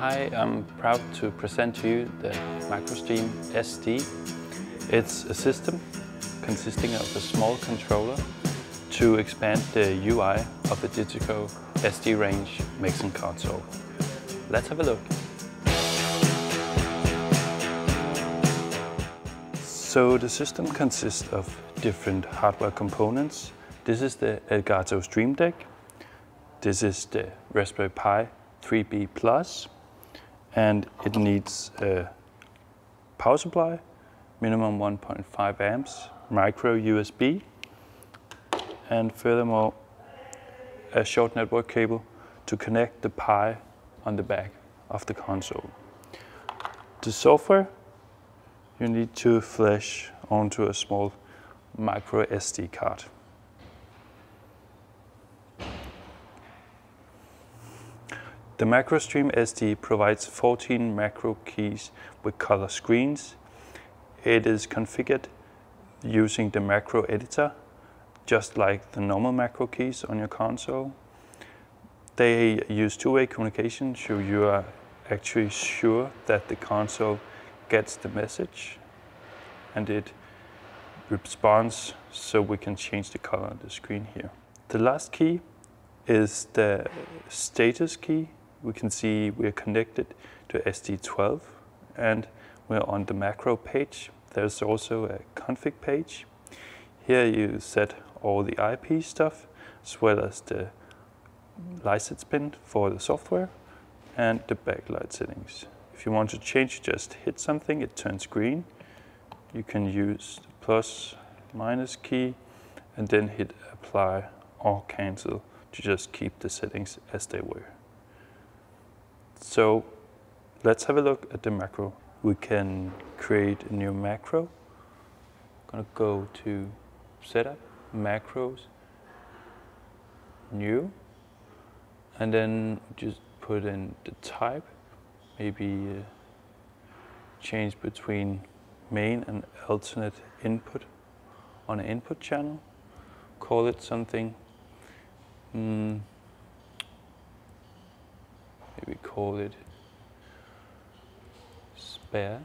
Hi, I'm proud to present to you the MacroStream SD. It's a system consisting of a small controller to expand the UI of the DiGiCo SD range mixing console. Let's have a look. So the system consists of different hardware components. This is the Elgato Stream Deck. This is the Raspberry Pi 3B Plus and it needs a power supply, minimum 1.5 amps, micro USB, and furthermore a short network cable to connect the Pi on the back of the console. The software you need to flash onto a small micro SD card. The MacroStream SD provides 14 macro keys with color screens. It is configured using the macro editor, just like the normal macro keys on your console. They use two-way communication, so you are actually sure that the console gets the message and it responds so we can change the color on the screen here. The last key is the status key we can see we're connected to SD12 and we're on the macro page. There's also a config page. Here you set all the IP stuff as well as the license pin for the software and the backlight settings. If you want to change, just hit something, it turns green. You can use the plus minus key and then hit apply or cancel to just keep the settings as they were. So let's have a look at the macro. We can create a new macro. I'm gonna go to setup, macros, new, and then just put in the type, maybe uh, change between main and alternate input on an input channel. Call it something. Mm, maybe call it spare,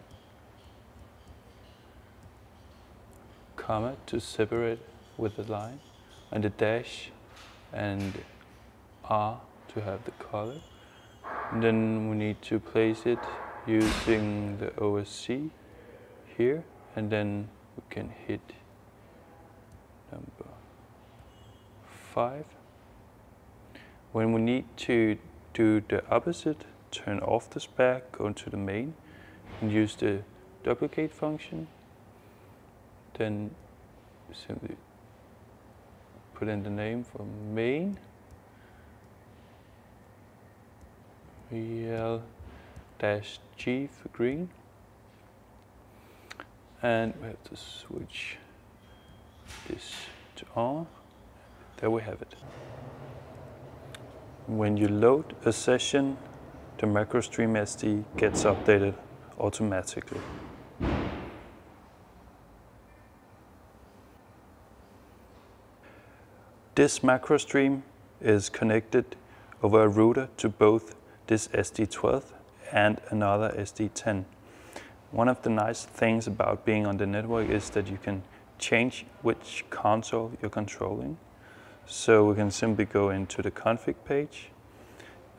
comma to separate with the line, and the dash and R to have the color. And then we need to place it using the OSC here, and then we can hit number five. When we need to do the opposite, turn off the spare, go into the main, and use the duplicate function. Then simply put in the name for main, VL dash G for green, and we have to switch this to R. There we have it. When you load a session, the MacroStream SD gets updated automatically. This MacroStream is connected over a router to both this SD12 and another SD10. One of the nice things about being on the network is that you can change which console you're controlling. So we can simply go into the config page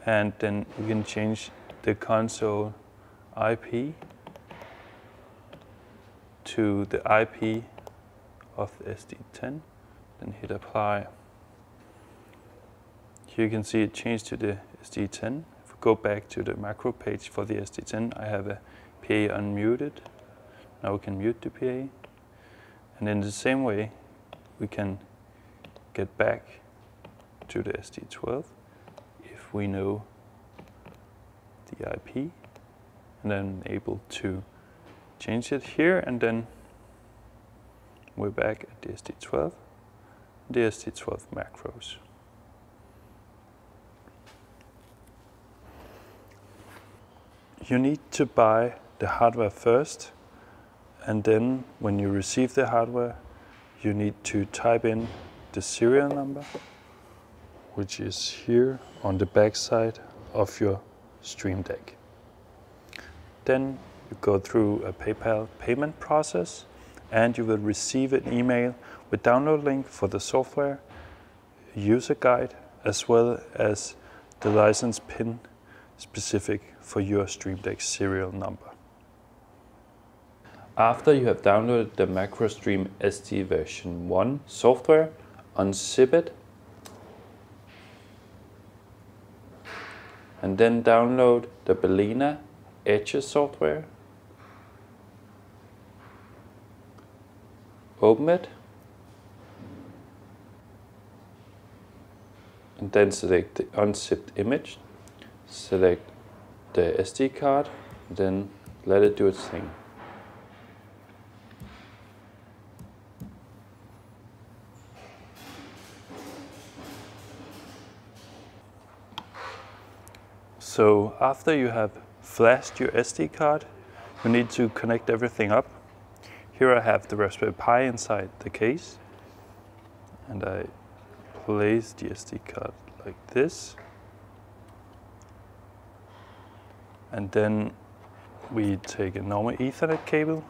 and then we can change the console IP to the IP of the SD10, then hit apply. Here you can see it changed to the SD10. If we go back to the macro page for the SD10, I have a PA unmuted. Now we can mute the PA. And in the same way, we can get back to the SD12 if we know the IP and then able to change it here and then we're back at the SD12, the SD12 macros. You need to buy the hardware first and then when you receive the hardware you need to type in the serial number, which is here on the back side of your Stream Deck. Then you go through a PayPal payment process and you will receive an email with download link for the software, user guide, as well as the license pin specific for your Stream Deck serial number. After you have downloaded the MacroStream SD version 1 software, unzip it and then download the Balena Etcher software. Open it and then select the unzipped image, select the SD card, and then let it do its thing. So after you have flashed your SD card, you need to connect everything up. Here I have the Raspberry Pi inside the case and I place the SD card like this. And then we take a normal Ethernet cable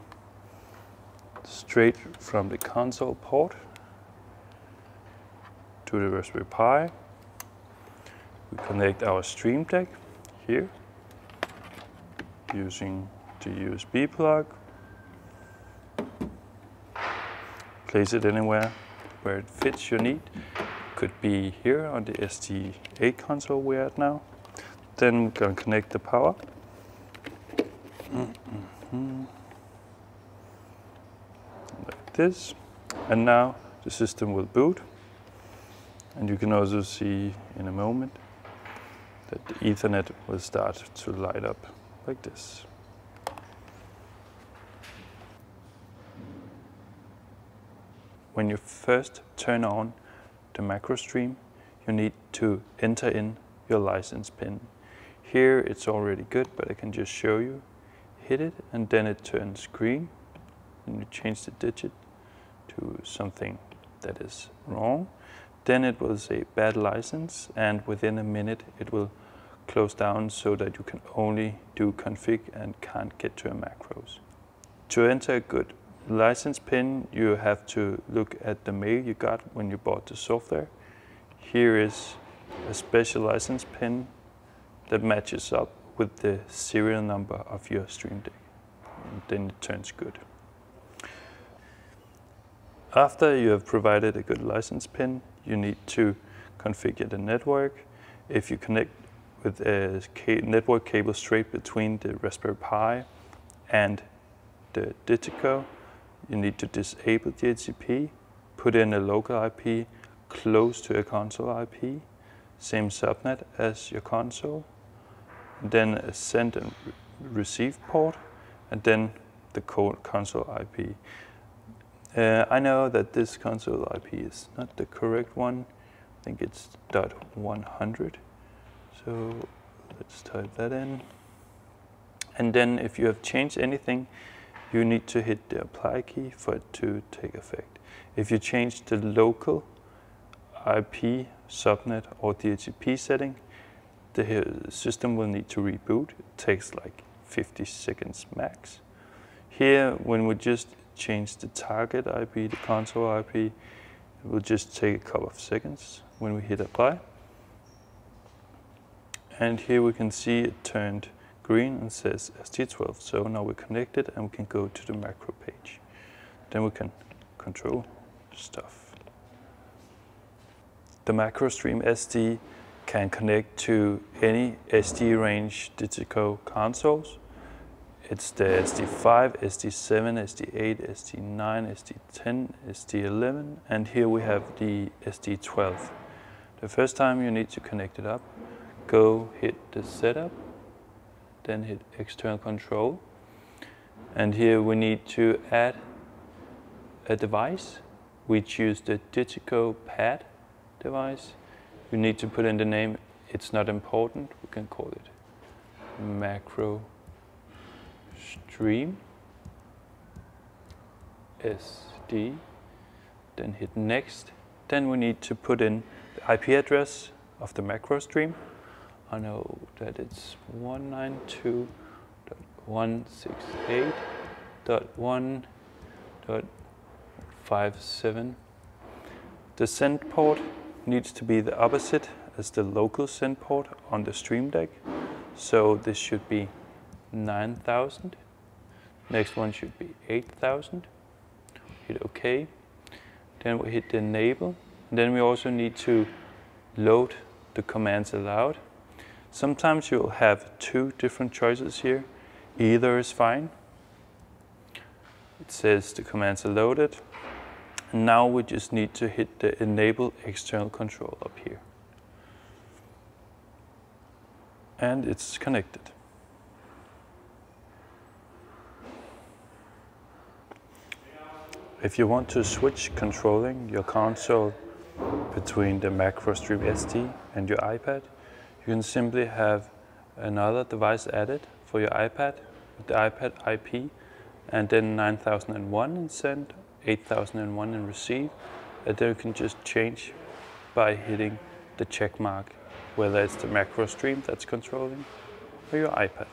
straight from the console port to the Raspberry Pi. We connect our Stream Deck here using the USB plug. Place it anywhere where it fits your need. Could be here on the SD8 console we're at now. Then we're to connect the power. Mm -hmm. Like this. And now the system will boot. And you can also see in a moment that the Ethernet will start to light up like this. When you first turn on the MacroStream, you need to enter in your license pin. Here it's already good, but I can just show you. Hit it and then it turns green and you change the digit to something that is wrong. Then it will say bad license and within a minute it will close down so that you can only do config and can't get to a macros. To enter a good license pin, you have to look at the mail you got when you bought the software. Here is a special license pin that matches up with the serial number of your Stream Deck. And then it turns good. After you have provided a good license pin, you need to configure the network. If you connect with a network cable straight between the Raspberry Pi and the DiGiCo, you need to disable DHCP, put in a local IP close to a console IP, same subnet as your console, then a send and receive port, and then the console IP. Uh, I know that this console IP is not the correct one. I think it's .100. So let's type that in. And then if you have changed anything, you need to hit the apply key for it to take effect. If you change the local IP, subnet or DHCP setting, the system will need to reboot. It takes like 50 seconds max. Here, when we just change the target IP, the console IP. It will just take a couple of seconds when we hit apply. And here we can see it turned green and says SD12. So now we're connected and we can go to the macro page. Then we can control stuff. The MacroStream SD can connect to any SD range DiGiCo consoles it's the SD5, SD7, SD8, SD9, SD10, SD11, and here we have the SD12. The first time you need to connect it up, go hit the setup, then hit external control, and here we need to add a device. We choose the DiGiCo Pad device. You need to put in the name, it's not important, we can call it macro stream SD, then hit next. Then we need to put in the IP address of the macro stream. I know that it's 192.168.1.1 168.1.57. The send port needs to be the opposite as the local send port on the Stream Deck. So this should be 9000. Next one should be 8000. Hit OK. Then we hit enable. And then we also need to load the commands aloud. Sometimes you'll have two different choices here. Either is fine. It says the commands are loaded. And now we just need to hit the enable external control up here. And it's connected. If you want to switch controlling your console between the MacroStream SD and your iPad, you can simply have another device added for your iPad, the iPad IP, and then 9001 in send, 8001 in receive, and then you can just change by hitting the check mark, whether it's the MacroStream that's controlling or your iPad.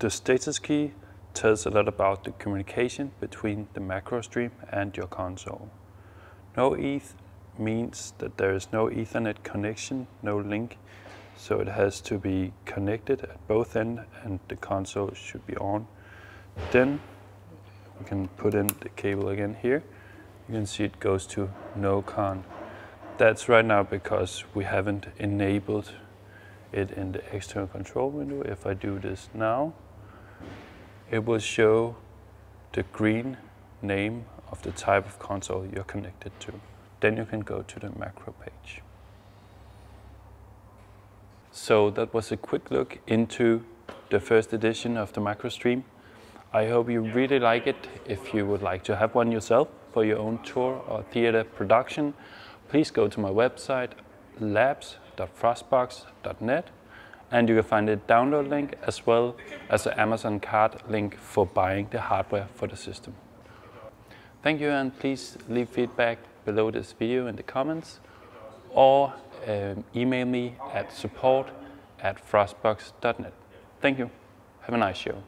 The status key tells a lot about the communication between the macro stream and your console. No ETH means that there is no Ethernet connection, no link, so it has to be connected at both ends and the console should be on. Then we can put in the cable again here. You can see it goes to no con. That's right now because we haven't enabled it in the external control window. If I do this now, it will show the green name of the type of console you're connected to. Then you can go to the macro page. So that was a quick look into the first edition of the MacroStream. I hope you really like it. If you would like to have one yourself for your own tour or theater production, please go to my website labs.frostbox.net and you can find a download link as well as an Amazon card link for buying the hardware for the system. Thank you and please leave feedback below this video in the comments or um, email me at support at frostbox.net. Thank you. Have a nice show.